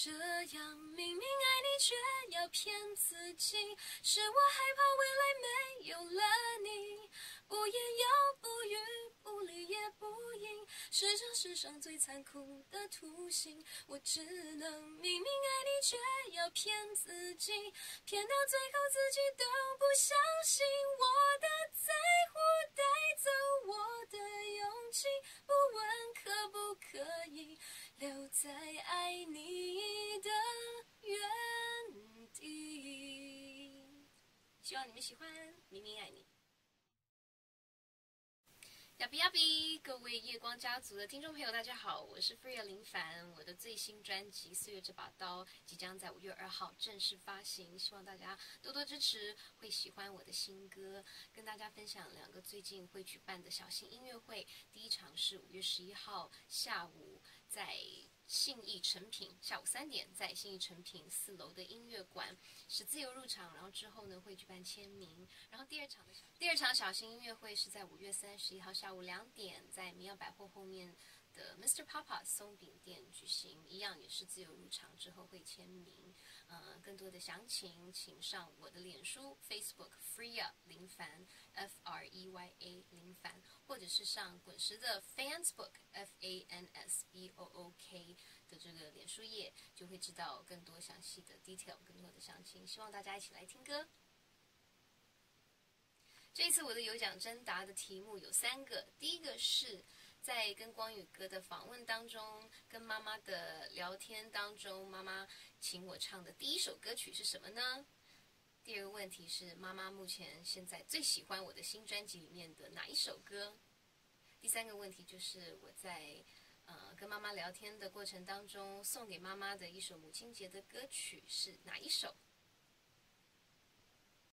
这样明明爱你却要骗自己，是我害怕未来没有了你，不言又不语，不理也不应，是这世上最残酷的图形。我只能明明爱你却要骗自己，骗到最后自己都不相信。我的嘴希望你们喜欢，明明爱你。呀比呀比，各位夜光家族的听众朋友，大家好，我是 Freya 林凡。我的最新专辑《四月这把刀》即将在五月二号正式发行，希望大家多多支持，会喜欢我的新歌。跟大家分享两个最近会举办的小型音乐会，第一场是五月十一号下午在。信义成品下午三点，在信义成品四楼的音乐馆是自由入场，然后之后呢会举办签名，然后第二场的第二场小型音乐会是在五月三十一号下午两点，在民耀百货后面。的 Mr. Papa 松饼店举行，一样也是自由入场，之后会签名。嗯，更多的详情请上我的脸书 Facebook Freya 林凡 F R E Y A 林凡，或者是上滚石的 Fansbook F A N S B O O K 的这个脸书页，就会知道更多详细的 detail，更多的详情。希望大家一起来听歌。这一次我的有奖征答的题目有三个，第一个是。在跟光宇哥的访问当中，跟妈妈的聊天当中，妈妈请我唱的第一首歌曲是什么呢？第二个问题是，妈妈目前现在最喜欢我的新专辑里面的哪一首歌？第三个问题就是我在呃跟妈妈聊天的过程当中，送给妈妈的一首母亲节的歌曲是哪一首？